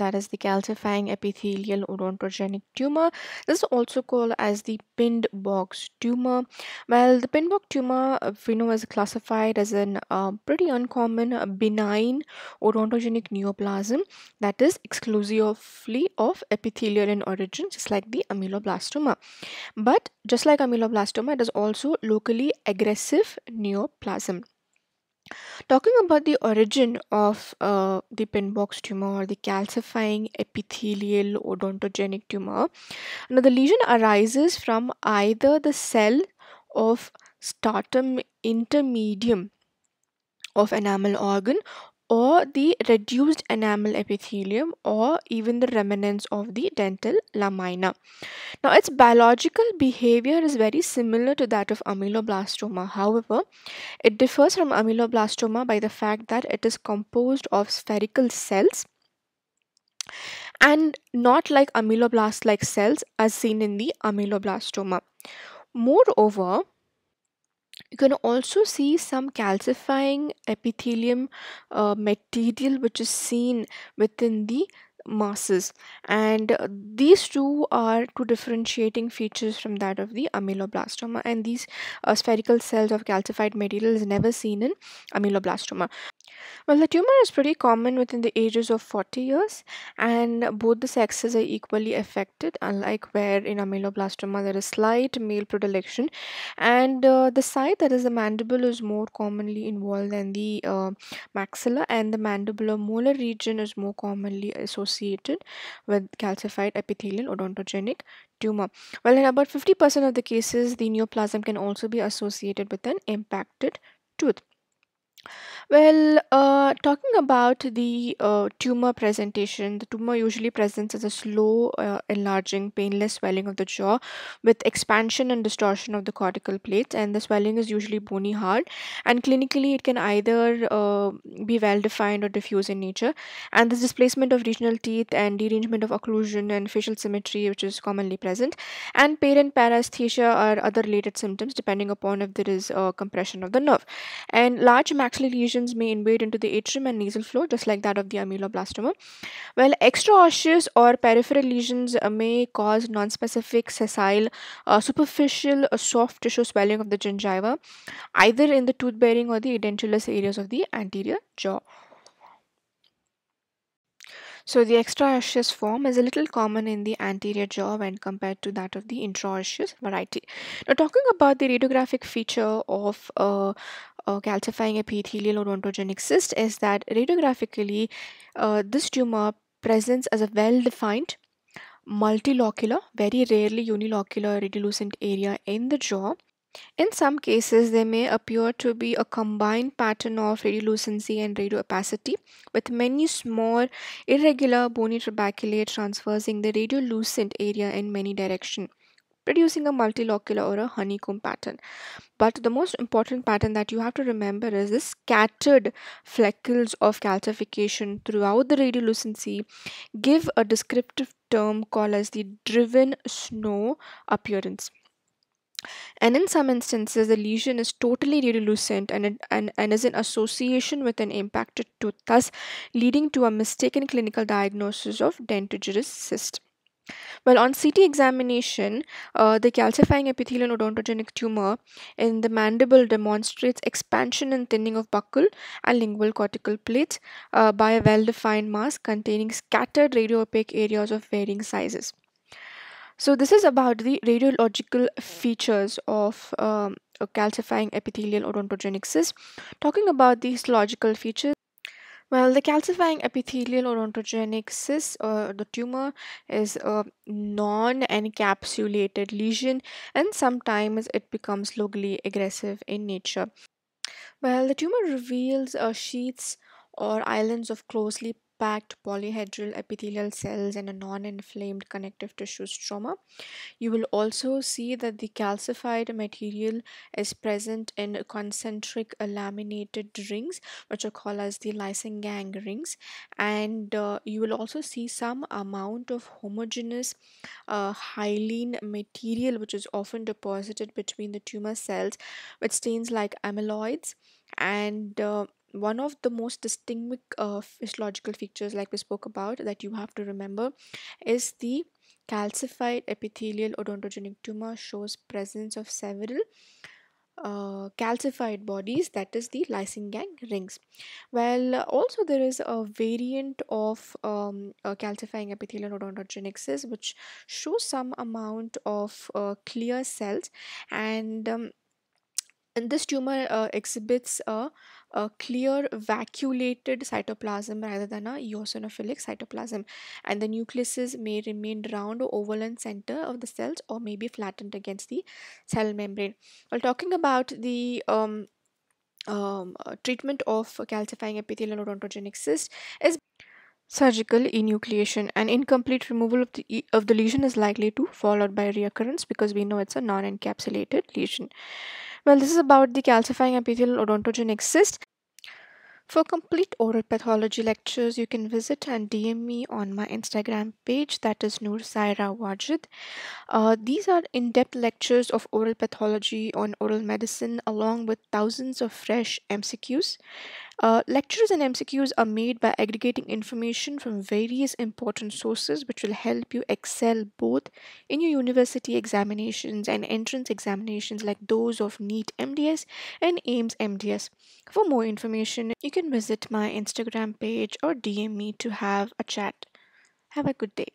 that is the calcifying epithelial odontogenic tumor. This is also called as the Pindborg tumor. Well, the Pindborg tumor uh, we know is classified as an uh, pretty uncommon uh, benign odontogenic neoplasm that is exclusively of epithelial in origin, just like the ameloblastoma. But just like ameloblastoma, it is also locally aggressive neoplasm. Talking about the origin of uh, the Pindborg tumor or the calcifying epithelial odontogenic tumor, now the lesion arises from either the cell of stratum intermedium of enamel organ or the reduced enamel epithelium or even the remnants of the dental lamina. Now, its biological behavior is very similar to that of ameloblastoma. However, it differs from ameloblastoma by the fact that it is composed of spherical cells and not like ameloblast like cells as seen in the ameloblastoma. Moreover, you can also see some calcifying epithelium uh, material which is seen within the masses. And uh, these two are two differentiating features from that of the ameloblastoma and these uh, spherical cells of calcified material is never seen in ameloblastoma well, the tumor is pretty common within the ages of 40 years, and both the sexes are equally affected, unlike where in ameloblastoma there is slight male predilection, and uh, the side that is the mandible is more commonly involved than the uh, maxilla, and the mandibular molar region is more commonly associated with calcified epithelial odontogenic tumor. Well, in about 50% of the cases, the neoplasm can also be associated with an impacted tooth. Well, uh, talking about the uh, tumor presentation, the tumor usually presents as a slow, uh, enlarging, painless swelling of the jaw with expansion and distortion of the cortical plates, and the swelling is usually bony hard. And clinically, it can either uh, be well defined or diffuse in nature. And this displacement of regional teeth and derangement of occlusion and facial symmetry, which is commonly present, and parent paresthesia are other related symptoms depending upon if there is a compression of the nerve. And large maxillary lesions lesions may invade into the antrum and nasal floor, just like that of the ameloblastoma. While extraosseous or peripheral lesions uh, may cause non-specific sessile, uh, superficial, uh, soft tissue swelling of the gingiva, either in the tooth-bearing or the edentulous areas of the anterior jaw. So the extraosseous form is a little common in the anterior jaw when compared to that of the intraosseous variety. Now talking about the radiographic feature of uh, uh, calcifying epithelial odontogenic cyst is that radiographically uh, this tumor presents as a well-defined multilocular, very rarely unilocular radiolucent area in the jaw. In some cases, there may appear to be a combined pattern of radiolucency and radioopacity, with many small, irregular bony trabeculate transversing the radiolucent area in many directions, producing a multilocular or a honeycomb pattern. But the most important pattern that you have to remember is the scattered fleckles of calcification throughout the radiolucency give a descriptive term called as the driven snow appearance and in some instances the lesion is totally radiolucent and, and, and is in association with an impacted tooth thus leading to a mistaken clinical diagnosis of dentigerous cyst well, on CT examination, uh, the calcifying epithelial odontogenic tumor in the mandible demonstrates expansion and thinning of buccal and lingual cortical plates uh, by a well defined mass containing scattered radiopaque areas of varying sizes. So this is about the radiological features of um, a calcifying epithelial odontogenic. Talking about these logical features, well, the calcifying epithelial odontogenic cyst or the tumor is a non-encapsulated lesion and sometimes it becomes locally aggressive in nature. Well, the tumor reveals uh, sheets or islands of closely packed polyhedral epithelial cells and a non-inflamed connective tissue stroma. You will also see that the calcified material is present in concentric laminated rings which are called as the Liesegang rings and uh, you will also see some amount of homogeneous uh, hyaline material which is often deposited between the tumor cells which stains like amyloids and uh, one of the most distinct uh, physiological features, like we spoke about, that you have to remember is the calcified epithelial odontogenic tumor shows presence of several uh, calcified bodies that is the Liesegang rings. Well also there is a variant of um, calcifying epithelial odontogenesis which shows some amount of uh, clear cells and um, and this tumor uh, exhibits a, a, clear vacuolated cytoplasm rather than a eosinophilic cytoplasm. And the nucleuses may remain round or oval in center of the cells or may be flattened against the cell membrane. While talking about the um, um, uh, treatment of calcifying epithelial odontogenic cyst is surgical enucleation. And incomplete removal of the of the lesion is likely to followed by reoccurrence because we know it's a non-encapsulated lesion well, this is about the calcifying epithelial odontogenic cyst. For complete oral pathology lectures, you can visit and DM me on my Instagram page that is Noor Saira Wajid. Uh, these are in depth lectures of oral pathology on oral medicine along with thousands of fresh MCQs. Uh, lectures and MCQs are made by aggregating information from various important sources, which will help you excel both in your university examinations and entrance examinations like those of NEET MDS and AIIMS MDS. For more information, you can visit my Instagram page or DM me to have a chat. Have a good day.